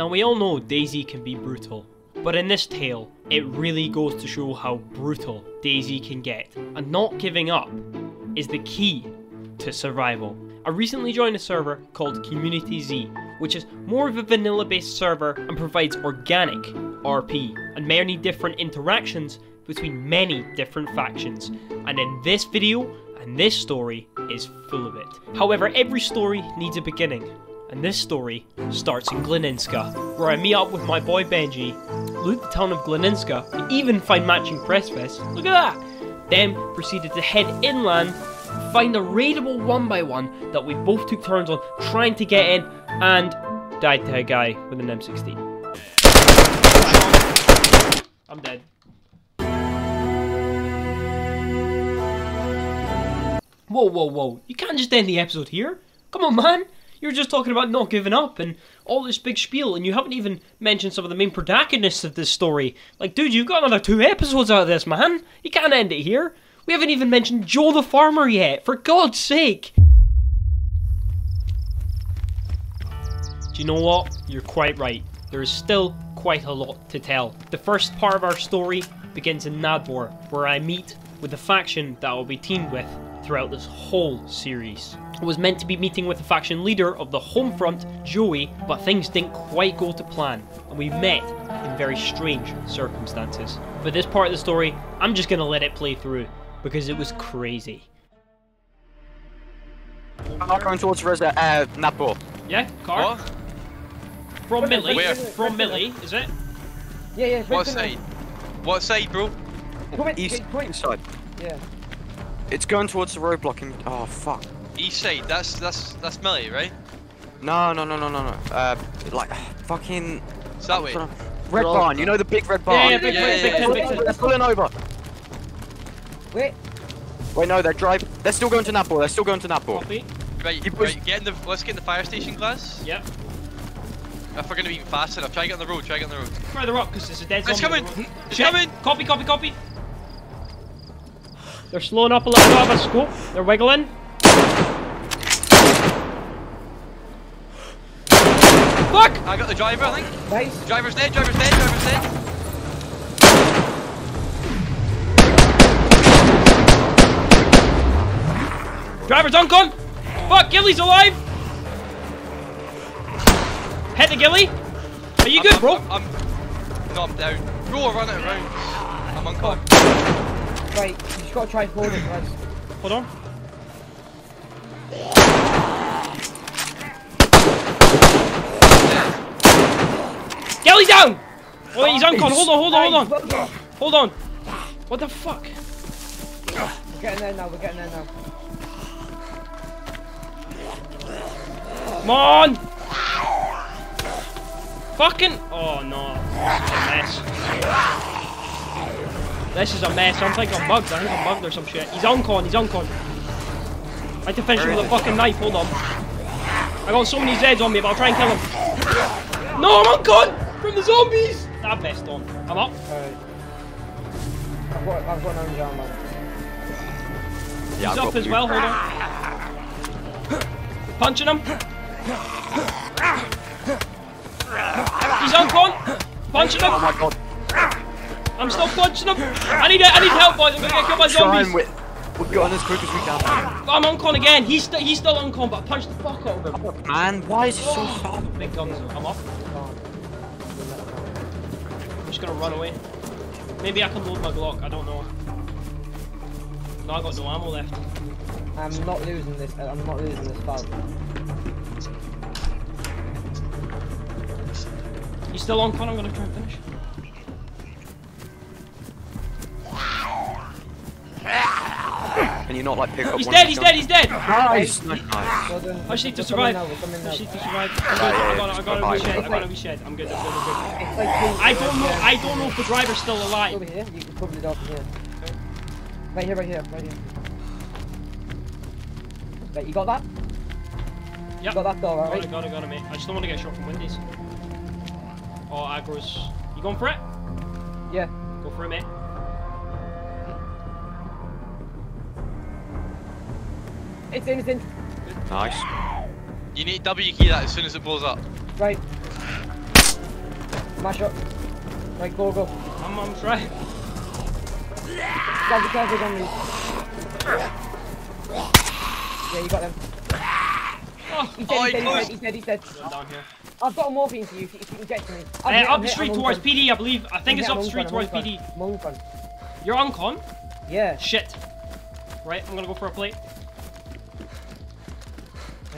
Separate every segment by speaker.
Speaker 1: Now we all know DayZ can be brutal, but in this tale, it really goes to show how brutal DayZ can get, and not giving up is the key to survival. I recently joined a server called Community Z, which is more of a vanilla based server and provides organic RP and many different interactions between many different factions. And in this video, and this story is full of it. However, every story needs a beginning, and this story starts in Gliniska, where I meet up with my boy Benji, loot the town of Gliniska, and even find matching press vests. Look at that! Then proceeded to head inland, find a raidable one by one that we both took turns on trying to get in, and died to a guy with an M16. I'm dead. Whoa, whoa, whoa. You can't just end the episode here. Come on, man. You were just talking about not giving up and all this big spiel, and you haven't even mentioned some of the main protagonists of this story. Like, dude, you've got another two episodes out of this, man. You can't end it here. We haven't even mentioned Joe the Farmer yet, for God's sake. Do you know what? You're quite right. There is still quite a lot to tell. The first part of our story begins in Nadbor, where I meet with the faction that I will be teamed with throughout this whole series. I was meant to be meeting with the faction leader of the Homefront, Joey, but things didn't quite go to plan, and we met in very strange circumstances. For this part of the story, I'm just gonna let it play through, because it was crazy.
Speaker 2: I'm going towards Reza, uh, Napo.
Speaker 1: Yeah, car?
Speaker 3: What?
Speaker 1: From Millie.
Speaker 3: Where?
Speaker 1: From Millie, is it?
Speaker 4: Yeah, yeah.
Speaker 3: What
Speaker 4: right
Speaker 3: side? What side, bro?
Speaker 4: Come in,
Speaker 2: East,
Speaker 4: come in.
Speaker 2: east side.
Speaker 4: Yeah.
Speaker 2: It's going towards the roadblock and, oh fuck.
Speaker 3: East side. That's that's that's Millie, right?
Speaker 2: No, no, no, no, no, no. Uh, like, fucking...
Speaker 3: It's that way.
Speaker 2: Red
Speaker 4: Road-
Speaker 2: barn, you know the big red barn?
Speaker 1: Yeah, yeah, big,
Speaker 3: Yeah,
Speaker 1: big,
Speaker 3: yeah,
Speaker 1: big,
Speaker 3: yeah.
Speaker 1: big, big,
Speaker 2: They're pulling over.
Speaker 4: Wait.
Speaker 2: Wait, no, they're driving. They're still going to Napo. They're still going to Napo.
Speaker 1: Copy.
Speaker 3: Right, right. Get in the. Let's get in the fire station glass.
Speaker 1: Yep.
Speaker 3: If we're gonna be even faster enough, try to get on the road. Try to get on the road.
Speaker 1: Further up, because there's a dead
Speaker 3: It's coming.
Speaker 1: on the road.
Speaker 3: It's
Speaker 1: Shit.
Speaker 3: coming.
Speaker 1: Copy, copy, copy. They're slowing up a little bit of a scope. They're wiggling. Fuck!
Speaker 3: I got the driver. I think.
Speaker 4: Nice.
Speaker 3: Driver's dead. Driver's dead. Driver's dead.
Speaker 1: Driver's uncon! Fuck, Gilly's alive! Head to Gilly! Are you good,
Speaker 3: I'm,
Speaker 1: bro?
Speaker 3: I'm, I'm, no, I'm down. Bro, I run out of rounds. I'm uncon.
Speaker 4: Right, you just gotta try holding it, guys.
Speaker 1: Hold on. Gilly's down! Oh, he's uncon. Hold on, hold on, hold on.
Speaker 4: Nice, well done.
Speaker 1: Hold on. What the fuck?
Speaker 4: We're getting there now, we're getting there now.
Speaker 1: Come on! Fucking. Oh no. This is a mess. This is a mess. I'm thinking I'm bugged. I think I'm bugged or some shit. He's uncon. He's uncon. I have to finish him with a fucking knife. Hold on. I got so many Zeds on me, but I'll try and kill him. No, I'm uncon from the zombies. That best on. I'm up.
Speaker 4: Alright. I've got, I've got an orange arm, man.
Speaker 2: Yeah,
Speaker 1: He's
Speaker 2: I've
Speaker 1: up
Speaker 2: got
Speaker 1: as
Speaker 2: blue.
Speaker 1: well. Hold on. Punching him. He's on uncon. Punching him.
Speaker 2: Oh my god.
Speaker 1: I'm still punching him. I need I need help, boys. I'm gonna get killed by
Speaker 2: Try and
Speaker 1: zombies.
Speaker 2: we We're going as quick as we can.
Speaker 1: I'm uncon again. He's st he's still uncon, but I punched the fuck out of him.
Speaker 2: Man, why is it so oh. hard?
Speaker 1: Big guns. I'm up. I'm just gonna run away. Maybe I can load my Glock. I don't know. No, I got no ammo left.
Speaker 4: I'm not losing this, I'm not losing this fight.
Speaker 1: You still uncon? I'm gonna try and finish.
Speaker 2: Can you not like pick up
Speaker 1: He's
Speaker 2: one
Speaker 1: dead.
Speaker 2: of
Speaker 1: He's
Speaker 2: the
Speaker 1: dead. He's dead.
Speaker 2: Nice, nice, nice.
Speaker 4: Well done.
Speaker 1: I just need to
Speaker 4: We're coming
Speaker 1: survive.
Speaker 4: now, we're coming
Speaker 1: I
Speaker 4: now.
Speaker 1: just need to survive. I'm good.
Speaker 2: Yeah,
Speaker 1: I
Speaker 2: yeah,
Speaker 1: got. I
Speaker 2: yeah.
Speaker 1: got a
Speaker 2: Survive,
Speaker 1: reshed. I got a
Speaker 2: survive.
Speaker 1: reshed. I'm good. I'm good. I'm good.
Speaker 4: It's like being-
Speaker 1: I don't know.
Speaker 4: yeah.
Speaker 1: I don't know if the driver's still
Speaker 4: Over
Speaker 1: alive.
Speaker 4: here, you can cover it up here. Right here, right here, right here. Right, you got that?
Speaker 1: Yep.
Speaker 4: You got that door,
Speaker 1: Got
Speaker 4: alright?
Speaker 1: it, got it, got it, mate. I just don't want to get shot from Wendy's. Oh, aggro's. You going for it?
Speaker 4: Yeah.
Speaker 1: Go for it, mate.
Speaker 4: It's in, it's in.
Speaker 2: Nice.
Speaker 3: You need W key that as soon as it blows up.
Speaker 4: Right. Mash up. Right, go, go.
Speaker 1: I'm, I'm trying.
Speaker 4: Guys, the guys on me. Yeah, you got them.
Speaker 1: Oh,
Speaker 4: He's
Speaker 3: Oh,
Speaker 4: dead, he's
Speaker 3: he
Speaker 4: dead,
Speaker 3: pushed.
Speaker 4: he's dead, he's dead, he's dead.
Speaker 1: I'm down here.
Speaker 4: I've got a morphine for you if, if you can get to me.
Speaker 1: Uh,
Speaker 4: hit,
Speaker 1: up the street towards
Speaker 4: uncon.
Speaker 1: PD, I believe. I think
Speaker 4: I'm
Speaker 1: it's up the street towards
Speaker 4: I'm
Speaker 1: PD.
Speaker 4: uncon. I'm uncon.
Speaker 1: You're on con?
Speaker 4: Yeah.
Speaker 1: Shit. Right, I'm gonna go for a plate.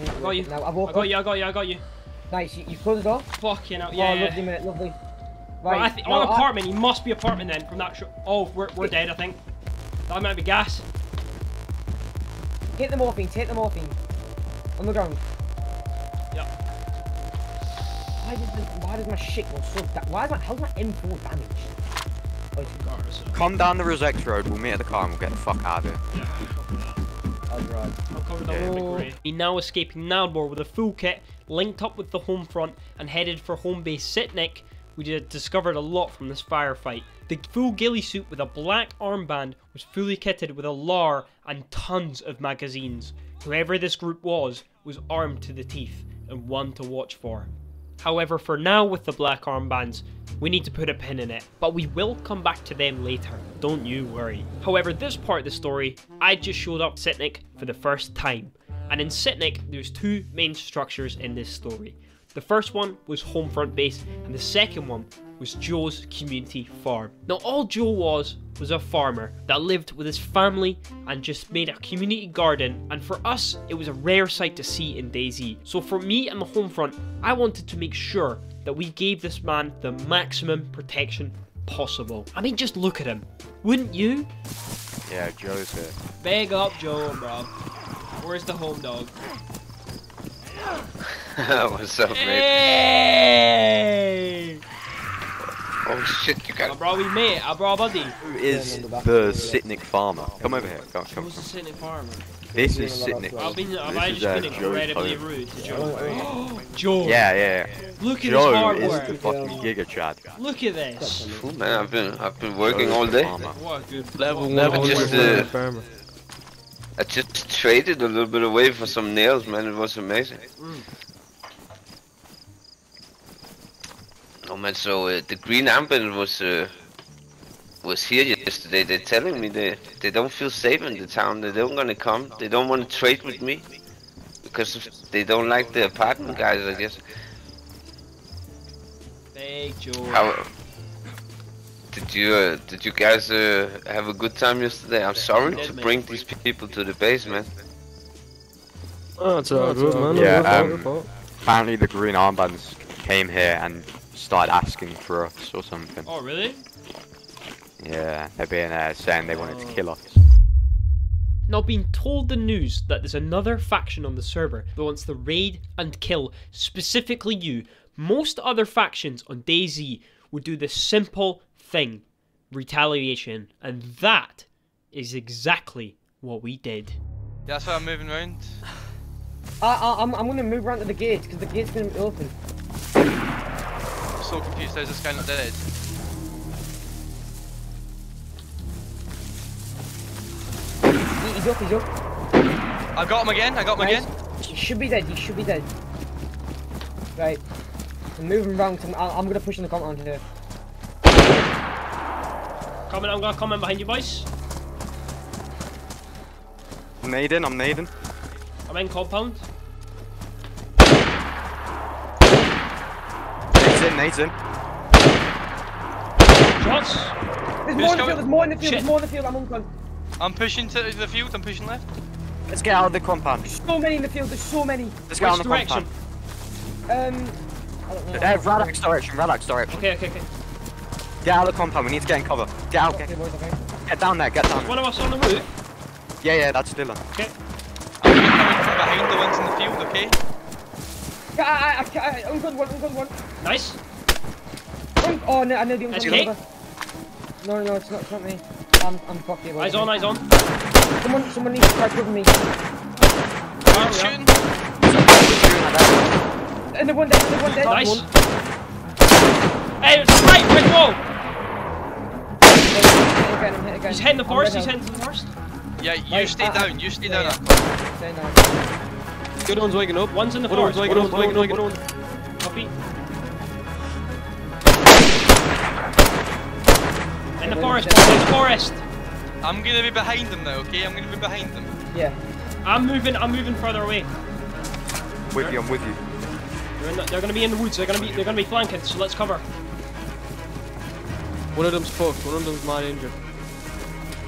Speaker 4: I
Speaker 1: got you.
Speaker 4: Now, I've
Speaker 1: I got
Speaker 4: up.
Speaker 1: you, I got you, I got you.
Speaker 4: Nice, you, you closed the door?
Speaker 1: Fucking hell,
Speaker 4: Oh,
Speaker 1: yeah. yeah.
Speaker 4: lovely, mate, lovely.
Speaker 1: Right,
Speaker 4: Right,
Speaker 1: I th-
Speaker 4: now
Speaker 1: on
Speaker 4: I-
Speaker 1: apartment, he must be apartment then from that shot. Oh, we're, we're dead, I think. That might be gas.
Speaker 4: Take the morphine, take the morphine. On the ground.
Speaker 1: Yep.
Speaker 4: Why does, the, why does my shit go so da- Why is my, how's my M4 damaged? Wait,
Speaker 2: Come down the Rosette Road, we'll meet at the car and we'll get the fuck out of here.
Speaker 4: oh, right.
Speaker 1: I'm covered
Speaker 2: Yeah.
Speaker 1: up with grey. He now escaping Nadbor with a full kit, linked up with the home front, and headed for home base Sitnik. We did, discovered a lot from this firefight. The full ghillie suit with a black armband was fully kitted with a LAR and tons of magazines. Whoever this group was, was armed to the teeth and one to watch for. However, for now with the black armbands, we need to put a pin in it, but we will come back to them later, don't you worry. However, this part of the story, I just showed up Sitnik for the first time, and in Sitnik, there's two main structures in this story. The first one was Homefront Base, and the second one was Joe's community farm. Now, all Joe was was a farmer that lived with his family and just made a community garden. And for us, it was a rare sight to see in DayZ. So for me and the Homefront, I wanted to make sure that we gave this man the maximum protection possible. I mean, just look at him. Wouldn't you?
Speaker 2: Yeah, Joe's here.
Speaker 1: Big up Joe, bro. Where's the home dog?
Speaker 5: What's up, mate?
Speaker 1: Hey!
Speaker 5: Oh shit, you
Speaker 1: I
Speaker 5: got
Speaker 1: brought me mate, I brought a buddy.
Speaker 2: Who is
Speaker 4: the back.
Speaker 2: the Sitnik farmer? Come over here. Come, come,
Speaker 1: Who's the
Speaker 2: come.
Speaker 1: farmer?
Speaker 2: This is
Speaker 4: a
Speaker 2: Sitnik.
Speaker 1: I've been, have
Speaker 2: This is,
Speaker 1: just
Speaker 2: uh,
Speaker 1: been incredibly
Speaker 2: home.
Speaker 1: rude to
Speaker 4: Oh,
Speaker 1: Joe?
Speaker 4: oh.
Speaker 1: Joe,
Speaker 2: Yeah, yeah.
Speaker 1: look at his
Speaker 2: Joe
Speaker 1: hard
Speaker 2: is the fucking Giga Chad.
Speaker 1: Look at this.
Speaker 5: Cool, man. I've been I've been working
Speaker 2: Joe's
Speaker 5: all day.
Speaker 2: farmer.
Speaker 1: What a
Speaker 6: Level one
Speaker 5: I just,
Speaker 6: hundred
Speaker 5: uh,
Speaker 6: farmer.
Speaker 5: I just traded a little bit away for some nails, man. It was amazing. Oh man, so uh, the green armband was uh, was here yesterday. They're telling me they they don't feel safe in the town. They don't gonna come. They don't want to trade with me because they don't like the apartment guys. I guess.
Speaker 1: Big Joe.
Speaker 5: How did you uh, did you guys uh, have a good time yesterday? I'm sorry
Speaker 1: Did,
Speaker 5: to
Speaker 1: mate.
Speaker 5: bring these people to the basement. man.
Speaker 6: Oh, it's all good, man.
Speaker 2: Yeah, um. Apparently the green armbands came here and started asking for us or something.
Speaker 1: Oh really?
Speaker 2: Yeah, they're being uh, saying they wanted to kill us.
Speaker 1: Now being told the news that there's another faction on the server that wants to raid and kill specifically you, most other factions on DayZ would do the simple thing, retaliation, and that is exactly what we did.
Speaker 3: That's why I'm moving around.
Speaker 4: I, I, I'm, I'm gonna move around to the gate because the gate's gonna be open.
Speaker 3: I'm so confused. How's this guy not dead?
Speaker 4: He, he's up, he's up.
Speaker 3: I got him again. I got him
Speaker 4: Nice.
Speaker 3: again.
Speaker 4: He should be dead, he should be dead. Right. I'm moving around, I'm, I- I'm gonna push in the compound here.
Speaker 1: Coming, I'm gonna come in behind you boys.
Speaker 2: I'm nading, I'm nading.
Speaker 1: I'm in compound.
Speaker 2: In, nades in.
Speaker 1: Shots.
Speaker 4: There's
Speaker 3: Who's
Speaker 4: more in the field, there's more in the field,
Speaker 1: Shit.
Speaker 4: there's more in the field, I'm uncon.
Speaker 3: I'm pushing to the field. I'm pushing left.
Speaker 2: Let's get out of the compound.
Speaker 4: So many in the field, there's so many.
Speaker 2: Let's get out of the
Speaker 1: direction?
Speaker 2: compound.
Speaker 4: Um, I don't know.
Speaker 2: Uh, Radax direction, Radax direction.
Speaker 1: Okay, okay, okay.
Speaker 2: Get out of the compound, we need to get in cover. Get out,
Speaker 4: Okay,
Speaker 2: get,
Speaker 4: boys, okay.
Speaker 2: get down there, get down.
Speaker 1: One of us on the roof.
Speaker 2: Yeah, yeah, that's Dylan.
Speaker 1: Okay.
Speaker 3: I'm gonna come in from behind the ones in the field. Okay.
Speaker 4: Yeah, I, I, I, I, uncon one, uncon one.
Speaker 1: Nice.
Speaker 4: Oh, no, I know the uncon
Speaker 1: SK?
Speaker 4: number. No, no, no, it's not, it's not me. I'm, I'm fucked here, boys.
Speaker 1: Eyes on, eyes on.
Speaker 4: Someone, someone needs to try to cover me.
Speaker 1: Fire,
Speaker 3: I'm
Speaker 1: we are.
Speaker 3: shooting.
Speaker 4: And the one dead, the one dead.
Speaker 1: Nice.
Speaker 4: One.
Speaker 1: Hey, it's right, right wall.
Speaker 4: Hit again, hit again.
Speaker 1: He's heading the forest, he's heading to the forest.
Speaker 3: Yeah, you
Speaker 4: Right,
Speaker 3: stay
Speaker 4: uh,
Speaker 3: down. You stay down.
Speaker 4: yeah, Stay down.
Speaker 6: Good one's waking up.
Speaker 1: One's in the
Speaker 6: Good one's
Speaker 1: forest.
Speaker 6: waking up. Good one's waking up. Good one.
Speaker 1: Copy. In the forest,
Speaker 4: yeah.
Speaker 1: in the forest.
Speaker 3: I'm gonna be behind them though, okay? I'm gonna be behind them.
Speaker 4: Yeah.
Speaker 1: I'm moving. I'm moving further away.
Speaker 2: With you, I'm with you.
Speaker 1: They're, in the, they're gonna be in the woods. They're gonna be. They're gonna be flanking. So let's cover.
Speaker 6: One of them's fucked, one of them's mad injured.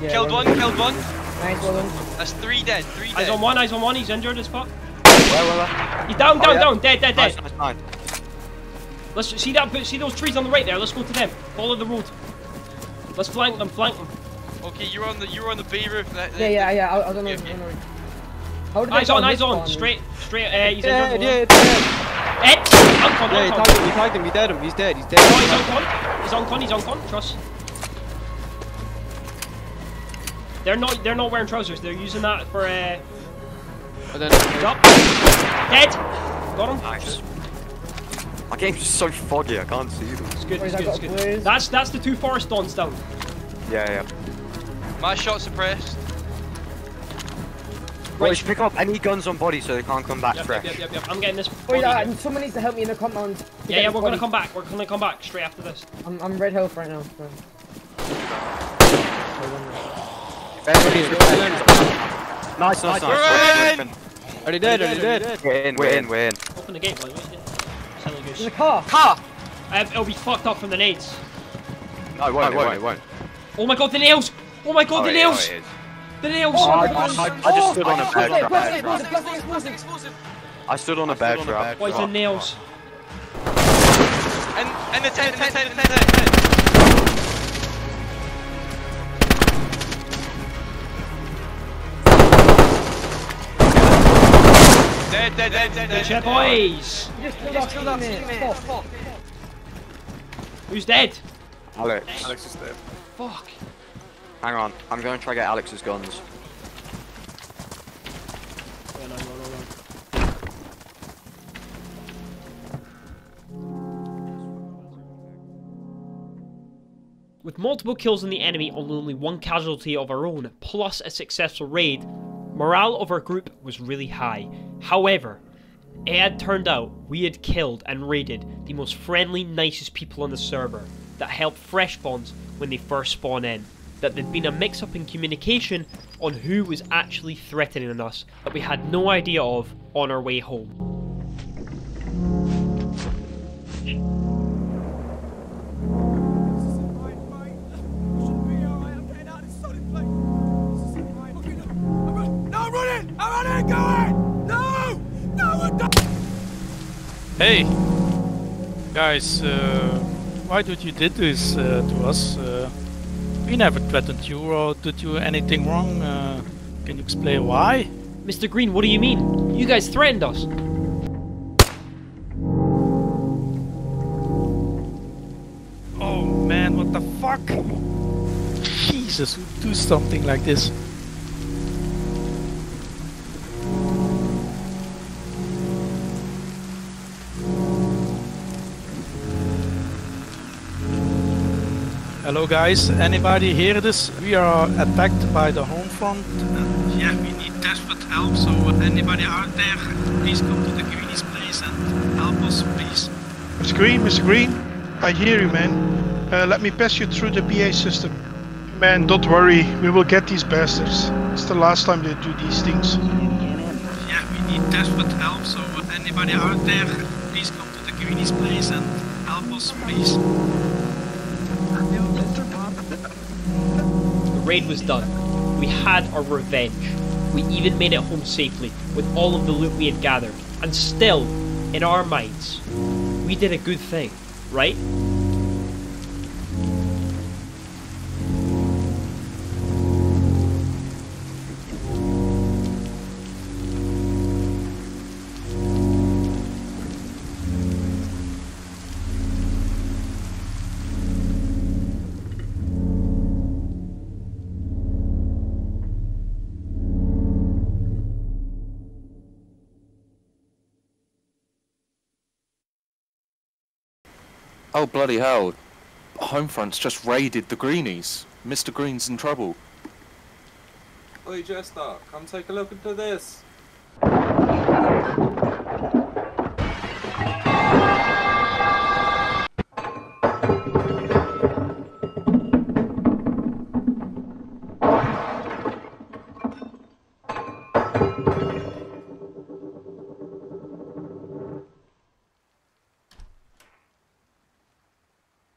Speaker 4: yeah
Speaker 3: killed one, killed one.
Speaker 4: Nice, well done.
Speaker 3: That's three dead, three
Speaker 1: Eyes on one. Eyes on one. He's injured as fuck.
Speaker 2: Where, where, where?
Speaker 1: He's down.
Speaker 2: Oh,
Speaker 1: Down.
Speaker 2: yeah.
Speaker 1: Down. Dead. Dead. Dead.
Speaker 2: nice, nice.
Speaker 1: Let's see that. See those trees on the right there. Let's go to them. Follow the road. Let's flank them. Flank them.
Speaker 3: Okay, you're on the you're on the B roof. That,
Speaker 4: Yeah, yeah, yeah. I, I don't know.
Speaker 3: Okay, okay.
Speaker 4: I don't know. How did
Speaker 1: Eyes on.
Speaker 4: this
Speaker 1: Eyes on. Straight. Straight. Uh, he's
Speaker 6: Yeah,
Speaker 1: injured.
Speaker 6: yeah, it's dead.
Speaker 1: Ed. Uncon.
Speaker 6: Yeah, he
Speaker 1: Uncon.
Speaker 6: tagged him, he tagged him, he dead him, he's dead, he's dead.
Speaker 1: Oh, he's on con. He's on con. He's on con. Trust. They're not. They're not wearing trousers. They're using that for. Uh,
Speaker 6: And then,
Speaker 1: drop. Dead. Got him.
Speaker 2: Nice. My game's just so foggy, I can't see them.
Speaker 1: It's good. It's good. It's good.
Speaker 4: blues.
Speaker 1: That's that's the two forest dawns down.
Speaker 2: Yeah, yeah.
Speaker 3: My shot suppressed.
Speaker 2: Well, you should pick up any guns on body so they can't come back
Speaker 1: Yep,
Speaker 2: fresh.
Speaker 1: yep, yep, yep, yep. I'm getting this.
Speaker 4: Boys,
Speaker 1: body
Speaker 4: uh,
Speaker 1: here.
Speaker 4: someone needs to help me in the compound.
Speaker 1: yeah, yeah, we're gonna come back. We're gonna come back straight after this.
Speaker 4: I'm, I'm red health right now. so-
Speaker 2: Nice, nice, nice.
Speaker 3: We're in!
Speaker 6: are they dead, are they dead?
Speaker 2: We're in, we're in, we're in.
Speaker 1: Open the gate, by the
Speaker 4: There's a car.
Speaker 2: Ha!
Speaker 1: Um, it'll be fucked up from the nades.
Speaker 2: No, it won't, it won't, it won't.
Speaker 1: Oh my god, the nails! Oh my god,
Speaker 2: Oh,
Speaker 1: the
Speaker 2: it-
Speaker 1: nails!
Speaker 2: oh.
Speaker 1: The nails!
Speaker 4: Oh,
Speaker 2: I, I, I, I just stood on a
Speaker 4: Oh,
Speaker 2: bear trap.
Speaker 4: plastic, plastic, plastic explosive.
Speaker 2: I stood on a bear trap.
Speaker 1: Boys, the nails.
Speaker 3: And and the tent, tent, tent, tent, tent, tent. Dead, dead, dead, dead,
Speaker 1: Good
Speaker 3: dead.
Speaker 1: shit, boys!
Speaker 4: You just killed our teammate. Fuck.
Speaker 1: Who's dead?
Speaker 2: Alex.
Speaker 1: Fuck.
Speaker 2: Hang on, I'm going to try to get Alex's guns.
Speaker 1: With multiple kills on the enemy and only one casualty of our own, plus a successful raid, morale of our group was really high. However, it had turned out we had killed and raided the most friendly, nicest people on the server that helped fresh spawns when they first spawn in. That there'd been a mix up in communication on who was actually threatening us that we had no idea of on our way home.
Speaker 7: Hey, guys, uh, why did you did this uh, to us? Uh, we never threatened you or did you anything wrong. Uh, can you explain why?
Speaker 1: Mr. Green, what do you mean? You guys threatened us.
Speaker 7: Oh man, what the fuck? Jesus, who do something like this? Hello guys, anybody hear this? We are attacked by the home front. And yeah, we need desperate help, so anybody out there, please come to the Greenies place and help us, please.
Speaker 8: Mr. Green, Mr. Green, I hear you, man. Uh, let me pass you through the PA system. Man, don't worry, we will get these bastards. It's the last time they do these things.
Speaker 7: Yeah, we need desperate help, so anybody out there, please come to the Greenies place and help us, please.
Speaker 1: Raid was done. We had our revenge. We even made it home safely with all of the loot we had gathered. And still, in our minds, we did a good thing, right?
Speaker 9: Oh bloody hell. Homefront's just raided the greenies. Mr. Green's in trouble.
Speaker 10: Oi Jester, come take a look into this.